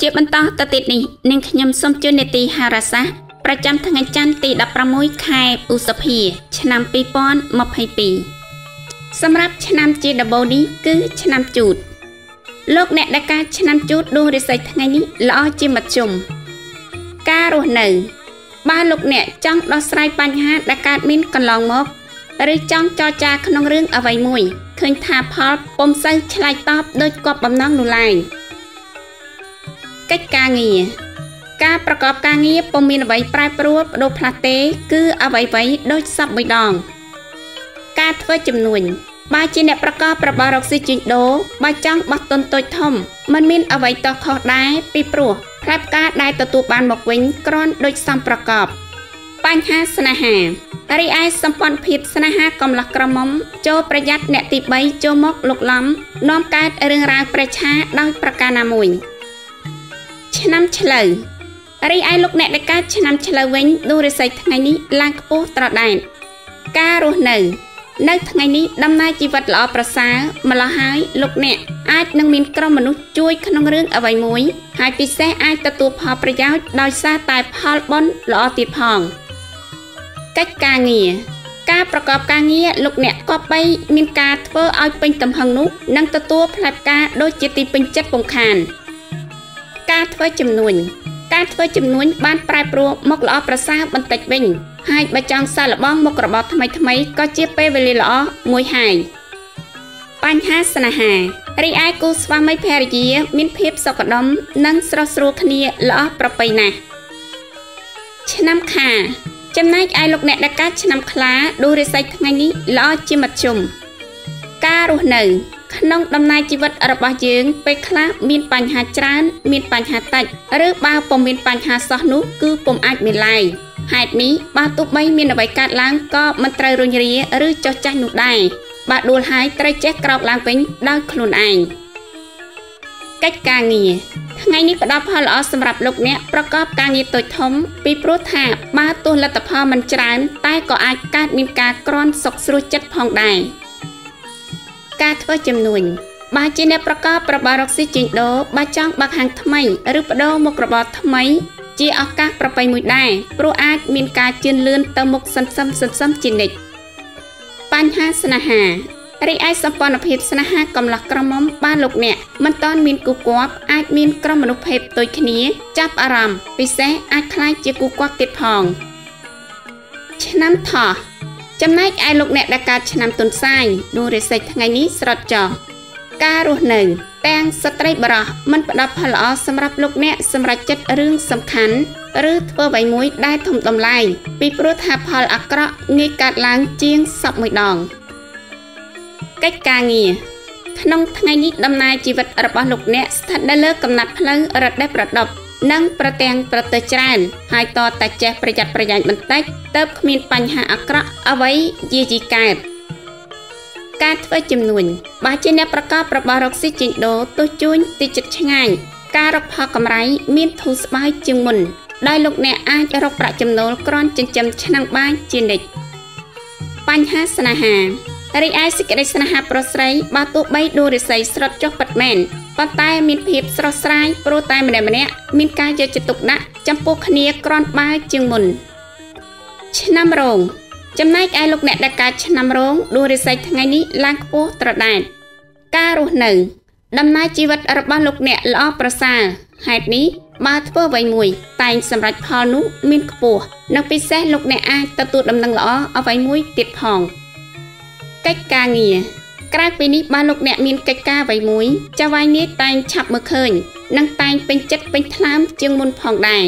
ជាបន្តទៅទៀតនេះនាងខ្ញុំសូមជូននេតិហារ៉ាសាស្ត្រប្រចាំថ្ងៃច័ន្ទទី16ខែឧសភា ឆ្នាំ2022សម្រាប់ឆ្នាំជាដំបូងនេះគឺឆ្នាំជូតលោកអ្នកដែលការឆ្នាំជូតដួងរិស័យថ្ងៃនេះល្អជាមធ្យមការរស់នៅបើលោកអ្នកចង់ដោះស្រាយបញ្ហាដែលកើតមានកន្លងមកឬចង់ចរចាក្នុងរឿងអ្វីមួយឃើញថាផលពុំសូវឆ្លើយតបដោយគប់បំណងនោះឡើយ កិច្ចការងារការប្រកបការងារពុំមានអ្វីប្រែប្រួលបដូរផ្លាស់ទេគឺអ្វីៗដូចសពមួយដង ការធ្វើចំនួនបើជាអ្នកប្រកបរបររកស៊ីជួញដូរបើចង់បោះទុនតូចធំมันមានអ្វីតោះខុសដែរពីព្រោះផ្លែផ្កាដែលទទួលបានមកវិញគ្រាន់ដូចសំប្រកបបញ្ហាស្នេហារីឯសម្ព័ន្ធភាពស្នេហាកំឡោះក្រមុំចូលប្រយ័ត្នអ្នកទី3ចូលមកលុកឡំនាំកើតរឿងរ៉ាវប្រឆាដោយប្រការណាមួយ ឆ្នាំឆ្លូវរីឯលោកអ្នកដែលកើតឆ្នាំឆ្លូវវិញដួងរិស័យថ្ងៃនេះឡើងខ្ពស់ត្រដែតការរស់នៅ នៅថ្ងៃនេះដំណើរជីវិតល្អប្រសើរម្ល៉េះហើយលោកអ្នកអាចនឹងមានក្រុមមនុស្សជួយក្នុងរឿងអ្វីមួយ ហើយពិសេសអាចទទួលផលប្រយោជន៍ដោយសារតែផលបុណ្យល្អទៀតផងកិច្ចការងារការប្រកបការងារលោកអ្នកគប្បីមានការធ្វើឲ្យពេញទំហឹងនោះនឹងទទួលផ្លែផ្កាដូចជាទីពេញចិត្តពងខាន ការធ្វើចំនួនការធ្វើចំនួនបានប្រែប្រួលមកល្អប្រសើរបន្តិចវិញហើយបើចង់សាកល្បងមុខរបរថ្មីថ្មីក៏ជាពេលវេលាល្អមួយហើយបញ្ហាស្នេហារីឯគូស្វាមីភរិយា មានភាពសុខដុមនិងស្រស់ស្រួលគ្នាល្អប្រពៃណាស់ឆ្នាំខាចំណែកឯលោកអ្នកដែលកើតឆ្នាំខ្លាដួងរិស័យថ្ងៃនេះល្អជាមធ្យមការរស់នៅ ក្នុងដំណើរជីវិតរបស់យើងពេលខ្លះមានបញ្ហាច្រើន មានបញ្ហាតិចឬបើពុំមានបញ្ហាសោះនោះគឺពុំអាចមានឡើយហេតុនេះបើទោះបីមានអ្វីកើតឡើងក៏មិនត្រូវរុញរាឬចោះចាស់នោះដែរបើដួលហើយត្រូវចេះក្រោកឡើងវិញដោយខ្លួនឯងកិច្ចការងារថ្ងៃនេះផ្ដល់ផលល្អសម្រាប់លោកអ្នកប្រកបការងារតូចធំ ពីព្រោះថាបើទោះលទ្ធផលមិនច្រើន តែក៏អាចកើតមានការក្រន់សុខស្រួលចិត្តផងដែរ ការធ្វើចំនួនបើជាអ្នកប្រកបរបររកស៊ីជួញដូរបើចង់បើកហាងថ្មីឬបដូរមុខរបរថ្មី ជាឱកាសប្រពៃមួយដែរព្រោះអាចមានការជឿនលឿនទៅមុខសន្សំសន្សំជានិច្ចបញ្ហាស្នេហារីឯសម្ព័ន្ធភាពស្នេហាកំឡោះក្រមុំបានលោកអ្នកមិនតន់មានគូគប់អាចមានក្រុមមនុស្សភេទដូចគ្នា ចាប់អារម្មណ៍ពិសេសអាចคล้ายជាគូគប់ទៀតផងឆ្នាំថោះ ចំណែកឯលោកអ្នកដែលកើតឆ្នាំទុនសាយដួងរិស័យថ្ងៃនេះស្រត់ចោះការរស់នៅទាំងស្ត្រីបរោះមិនផ្ដល់ផលល្អសម្រាប់លោកអ្នកសម្រាប់ចិត្តរឿងសំខាន់ឬធ្វើអ្វីមួយដែលធំតម្លៃពីព្រោះថាផលអាក្រក់ងាយកើតឡើងជាងសពមួយដងកិច្ចការងារក្នុងថ្ងៃនេះដំណើរជីវិតរបស់លោកអ្នកស្ថិតនៅលើកំណត់ផ្លូវរដេះប្រដប់ និងប្រទាំងប្រទើច្រើន ហើយតតែចេះប្រយ័ត្នប្រយែងបន្តិចទៅគ្មានបញ្ហាអាក្រក់អ្វីយាយីកើតការធ្វើចំនួនបើជាអ្នកប្រកបរបររកស៊ីជីងដូទោះជួញទីចិត្តឆ្ងាយការរកផលកម្រៃមានធូរស្បើយជាងមុនដោយលោកអ្នកអាចរកប្រាក់ចំណូលគ្រាន់ចិញ្ចឹមឆ្នាំងបាយជានិច្ចបញ្ហាស្នេហារីឯសេចក្តីស្នេហាប្រុសស្រីបើទោះបីដួងរិស័យស្រត់ចុះពិតមែន ប៉ុន្តែមានភាពស្រស់ស្រាយព្រោះតែម្នាក់ម្នាក់មានការយកចិត្តទុកដាក់ចំពោះគ្នាក្រាន់បើជាងមុនឆ្នាំរោងចំណែកឯលោកអ្នកដែលកើតឆ្នាំរោងដួងរិស័យថ្ងៃនេះឡើងខ្ពស់ត្រដែតការរស់នៅ ដំណើរជីវិតរបស់លោកអ្នកល្អប្រសើរហេតុនេះបើធ្វើអ្វីមួយ តែងសម្រេចផលនោះមានខ្ពស់និងពិសេសលោកអ្នកអាចទទួលដំណឹងល្អអ្វីមួយទៀតផងកិច្ចការងារ ក្រៅពីនេះបើលោកអ្នកមានកិច្ចការអ្វីមួយចាវាយនេះតែងឆាប់មើលឃើញនិងតែងពេញចិត្តពេញថ្លើមជាងមុនផងដែរ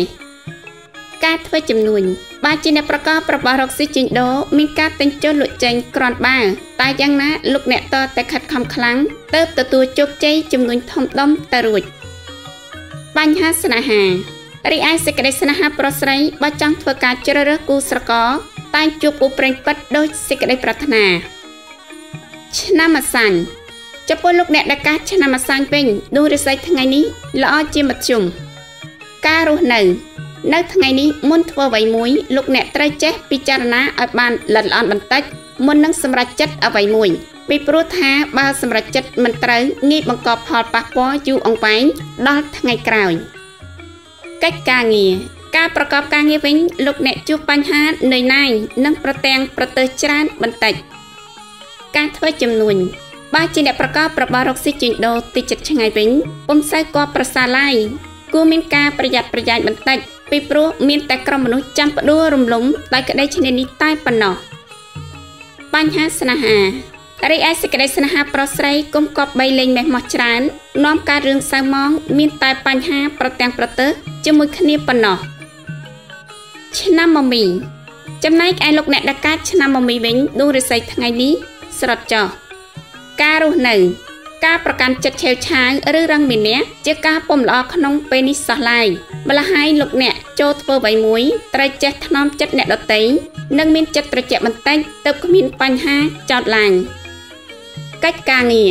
ការធ្វើចំនួនបើជាអ្នកប្រកបរបររកស៊ីជីងដូមានការទិញចុះលក់ចេញក្រាន់បើតែយ៉ាងណាលោកអ្នកតតែខិតខំខ្លាំងទៅទទួលជោគជ័យចំនួនធំដុំទៅរួចបញ្ហាស្នេហារីឯសេចក្តីស្នេហាប្រុសស្រីបើចង់ធ្វើការជ្រើសរើសគូស្រករតែងជួបពូប្រេងពិតដោយសេចក្តីប្រាថ្នា ឆ្នាំអាសាញ់ចំពោះលោកអ្នកដែលកាសឆ្នាំអាសាញ់វិញដួងរិស័យថ្ងៃនេះល្អជាមធ្យមការរស់នៅ នៅថ្ងៃនេះមុនធ្វើអ្វីមួយលោកអ្នកត្រូវចេះពិចារណាឲ្យបានល្អិតល្អន់បន្តិចមុននឹងសម្រេចចិត្តអ្វីមួយពីព្រោះថាបើសម្រេចចិត្តមិនត្រូវងាយបង្កផលប៉ះពាល់យូរអង្វែងដល់ថ្ងៃក្រោយកិច្ចការងារការប្រកបការងារវិញលោកអ្នកជួបបញ្ហានឿយណាយនិងប្រទាំងប្រទើច្រើនបន្តិច ការធ្វើចំនួនបើជាអ្នកប្រកបរបររកស៊ីជួញដូរទីចិត្តឆ្ងាយវិញពុំសូវគាប់ប្រសាឡាយគួរមានការប្រយ័ត្នប្រយែងបន្តិចពីព្រោះមានតែក្រុមមនុស្សចាំផ្ដួលរំលំដោយក្តីឈ្នានីសតែប៉ុណ្ណោះបញ្ហាស្នេហារីឯសេចក្តីស្នេហាប្រុសស្រីគុំកប់បីលេងមេះម៉ោះច្រើននាំកើតរឿងសៅមងមានតែបញ្ហាប្រទាំងប្រទើជាមួយគ្នាប៉ុណ្ណោះឆ្នាំមមីចំណែកឯលោកអ្នកដកាឆ្នាំមមីវិញដួងរិស័យថ្ងៃនេះ ស្រត់ចោះការរស់នៅ ការប្រកាន់ចិត្តឆេវឆាវឬរឹងមានះជាការពុំល្អក្នុងពេលនេះសោះឡើយម្ល៉េះហើយលោកអ្នកចូលធ្វើអ្វីមួយត្រូវចេះថ្នមចិត្តអ្នកដទៃនិងមានចិត្តត្រជាក់បន្តិចទើបគ្មានបញ្ហាចោតឡើងកិច្ចការងារ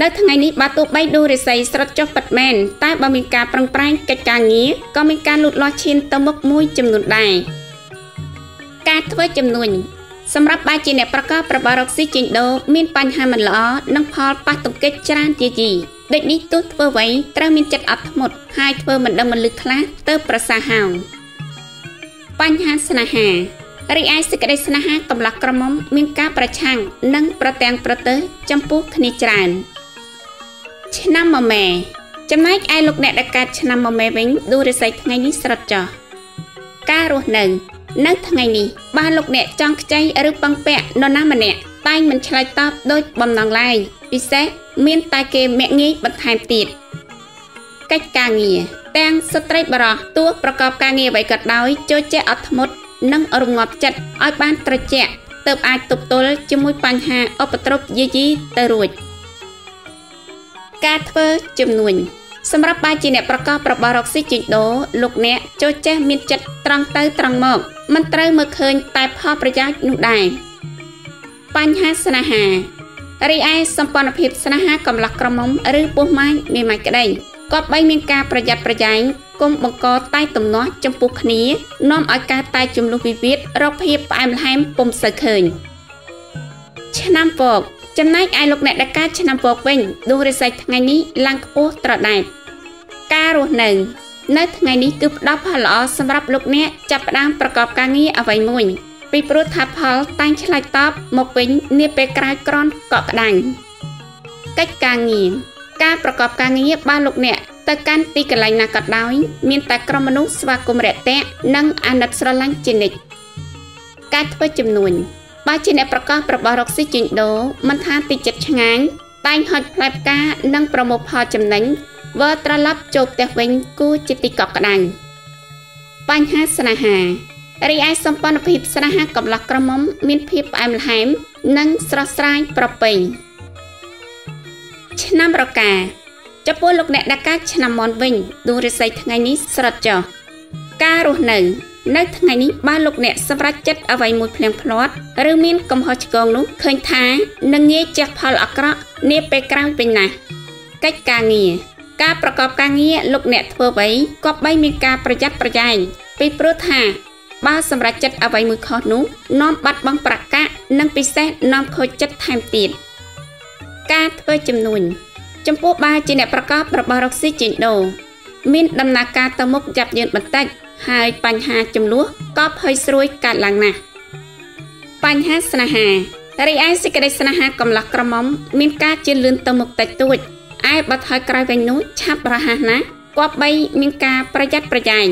នៅថ្ងៃនេះបើទោះបីដួងរិស័យស្រត់ចុះពិតមែនតែបើមានការប្រឹងប្រែងកិច្ចការងារក៏មានការលូតលាស់ឈានទៅមុខមួយចំនួនដែរការធ្វើចំនួន សម្រាប់បែរជាអ្នកប្រកបរបររកស៊ីចេញដូរមានបញ្ហាមិនល្អនិងផលប៉ះទង្គិចច្រើនជាយីដូចនេះទោះធ្វើអ្វីត្រូវមានចិត្តអត់ធ្មត់ហើយធ្វើមិនដឹងមិនលឺខ្លះទៅប្រសាហោបញ្ហាស្នេហារីឯសេចក្តីស្នេហាកំឡោះក្រមុំមានការប្រឆាំងនិងប្រទាំងប្រទើចំពោះគ្នាច្រើនឆ្នាំមមែចំណែកឯលោកអ្នកដែលកើតឆ្នាំមមែវិញដួរិស័យថ្ងៃនេះស្រត់ចោះការរស់នៅ នៅថ្ងៃនេះបើលោកអ្នកចង់ខ្ចីឬពឹងពាក់នរណាម្នាក់តែងមិនឆ្លើយតបដោយបំណងឡើយពិសេសមានតែគេមាក់ងាយបន្ថែមទៀតកិច្ចការងារទាំងស្ត្រីបរោះទោះប្រកបការងារអ្វីក៏ដោយចូលចេះអត់ធ្មត់និងរងាប់ចិត្តឲ្យបានត្រជាក់ទើបអាចទប់ទល់ជាមួយបញ្ហាឧបទ្រពយាយីទៅរួចការធ្វើជំនួញសម្រាប់បាយជាអ្នកប្រកបរបររកស៊ីជីដូលោកអ្នកចូលចេះមានចិត្តត្រង់ទៅត្រង់មក មិនត្រូវមើលឃើញតែផលប្រយោជន៍នោះដែរបញ្ហាស្នេហារីឯសម្ព័ន្ធភាពស្នេហាកំឡោះក្រមុំឬពោះម៉ាញមានម៉ាច់ក្តីក៏បីមានការប្រយ័ត្នប្រយែងគុំបង្កតែទំនាស់ចំពោះគ្នានាំឲ្យកើតតែចំនួនវិវាទរកភាពផ្អែមល្ហែមពុំសូវឃើញឆ្នាំពកចំណែកឯលោកអ្នកដែលកើតឆ្នាំពកវិញដួងរិស័យថ្ងៃនេះឡើងខ្ពស់ត្រដែតការរស់នៅ នៅថ្ងៃនេះគឺផ្ដល់ផលល្អសម្រាប់លោកអ្នកចាប់ផ្ដើមប្រកបការងារអ្វីមួយពីព្រោះថាផលតែងឆ្លើយតបមកវិញនាពេលក្រោយក្រនកក់ក្ដៅកិច្ចការងារការប្រកបការងារបើលោកអ្នកទៅកាន់ទីកន្លែងណាក៏ដោយមានតែក្រុមមនុស្សស្វាគមន៍រាក់ទាក់និងអាណិតស្រឡាញ់ជានិច្ចការធ្វើចំនួនបើជាអ្នកប្រកបរបស់រកស៊ីចេញដូរមិនថាទីចិត្តឆ្ងាញ់តែងហុចផ្លែផ្កានិងប្រមូលផលចំណេញ វើត្រឡប់ចូលផ្ទះវិញគួរជាទីកក់ក្ដៅបញ្ហាស្នេហារីឯសម្ព័ន្ធភាពស្នេហាកំឡោះក្រមុំ មានភាពផ្អែមល្ហែម និងស្រស់ស្រាយប្រពៃឆ្នាំរកាចំពោះលោកអ្នកដែលកើតឆ្នាំមន់វិញដួងរិស័យថ្ងៃនេះស្រត់ចុះការរស់នៅ នៅថ្ងៃនេះបើលោកអ្នកសម្រេចចិត្តអ្វីមួយភ្លៀងភ្លាត់ឬមានកំហុសឆ្គងនោះឃើញថានឹងងាយជះផលអាក្រក់នាពេលក្រោយវិញណាស់កិច្ចការងារ ការប្រកបការងារលោកអ្នកធ្វើអ្វីក៏បីមានការប្រយ័ត្នប្រយែងពីព្រោះថាបើសម្រេចចិត្តអ្វីមួយខុសនោះនាំបាត់បង់ប្រកាសនិងពិសេសនាំខូចចិត្តថែមទៀតការធ្វើចំនួនចំពោះបើជាអ្នកប្រកបរបស់រកស៊ីចេញដូរមានដំណើរការទៅមុខយ៉ាប់យ៉ឺនបន្តិចហើយបញ្ហាចំនួនក៏ភ័យស្រួយកើតឡើងណាស់បញ្ហាស្នេហារីឯសេចក្តីស្នេហាកំឡោះក្រមុំមានការជឿនលឿនទៅមុខតិចតួច ឯបើថយក្រោយវិញនោះឆាប់រហ័សណាស់គប្បីមានការប្រយ័ត្នប្រយែង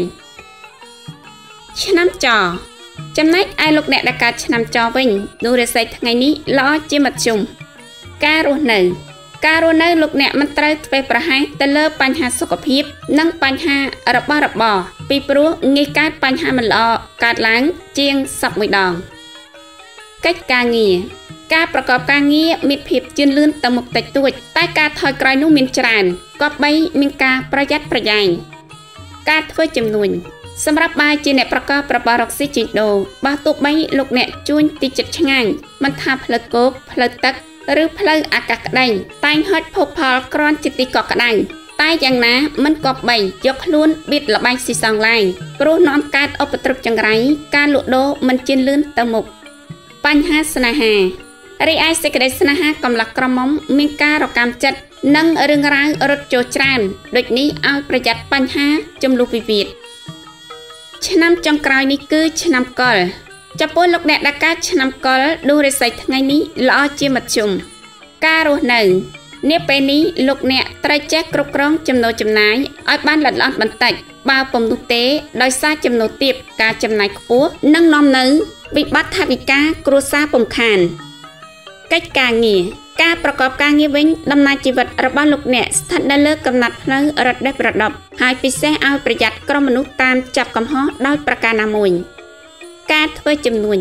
ឆ្នាំចចំណែកឯលោកអ្នកដែលកើតឆ្នាំចវិញនោះរិស័យថ្ងៃនេះល្អជាមធ្យមការរស់នៅការរស់នៅលោកអ្នកមិនត្រូវធ្វេសប្រហែសទៅលើបញ្ហាសុខភាព និងបញ្ហារបស់របរពីព្រោះងាយកើតបញ្ហាមិនល្អកើតឡើងជាងសពមួយដងកិច្ចការងារ ការប្រកបការងារមានភាពជឿនលឿនទៅមុខតិចតួច តែការថយក្រោយនោះមានច្រើនក៏បីមានការប្រយ័ត្នប្រយែងការធ្វើចំនួនសម្រាប់បាយជាអ្នកប្រកបរបររកស៊ីជីដូបើទោះបីលោកអ្នកជួញទីចិត្តឆ្ងាញ់មិនថាផ្លូវគោកផ្លូវទឹកឬផ្លូវអាកាសក្តីតែងហុចភោគផលក្រាន់ជាទីកក់ក្ដៅតែយ៉ាងណាមិនគប្បីយកខ្លួនបៀតលបែងស៊ីសងឡាយព្រោះនាំកើតឧបទ្រពចង្រៃការលក់ដូរមិនជឿនលឿនទៅមុខបញ្ហាស្នេហា រីឯសេចក្តីស្នេហាកំឡោះក្រមុំមានការរកាំចិត្តនិងរឿងរ៉ាវរត់ចូលច្រើនដូចនេះឲ្យប្រយ័ត្នបញ្ហាចំនួនវិវាទឆ្នាំចុងក្រោយនេះគឺឆ្នាំកុលចំពោះលោកអ្នកដែលកើតឆ្នាំកុលដួសរិស័យថ្ងៃនេះល្អជាមធ្យមការរស់នៅនាពេលនេះលោកអ្នកត្រូវចេះគ្រប់គ្រងចំណូលចំណាយឲ្យបានល្អិតល្អន់បន្តិចបើពុំនោះទេដោយសារចំណូលទាបការចំណាយខ្ពស់និងនាំនៅវិបត្តិថវិកាគ្រួសារពំខាន កិច្ចការងារការប្រកបការងារវិញដំណើរជីវិតរបស់លោកអ្នកស្ថិតនៅលើកំណត់ផ្លូវរត់ដេះប្រដប់ហើយពិសេសឲ្យប្រយ័ត្នក្រុមមនុស្សតាមចាប់កំហុសដោយប្រការណាមួយការធ្វើចំនួន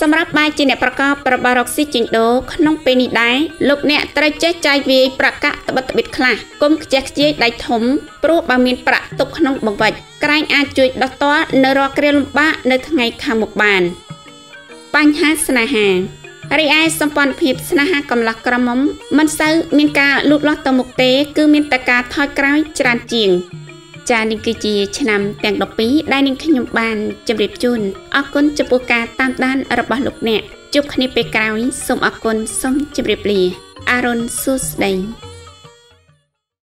សម្រាប់បាយជាអ្នកប្រកបរបស់រកស៊ីចិញ្ដូក្នុងពេលនេះដែរលោកអ្នកត្រូវចេះចាយវាយប្រកាក់ត្បិតត្បិតខ្លះគុំខ្ជះខ្ជាយដៃធំព្រោះបើមានប្រាក់ទុកក្នុងបង្វិចក្រែងអាចជួយដោះទាល់នៅរាល់គ្រាលំបាកនៅថ្ងៃខាងមុខបាន បញ្ហាស្នេហា រីឯសម្ព័ន្ធភាពស្នេហាកំឡោះក្រមុំមិនសូវមានការលូតលាស់ទៅមុខទេ គឺមានតែការថយក្រោយច្រើនជាងចានេះគឺជាឆ្នាំទាំង12ដែលនាងខ្ញុំបានជម្រាបជូនអរគុណចំពោះការតាមដានរបស់លោកអ្នកជួបគ្នាពេលក្រោយសូមអរគុណសូមជម្រាបលា អរុនសួស្តី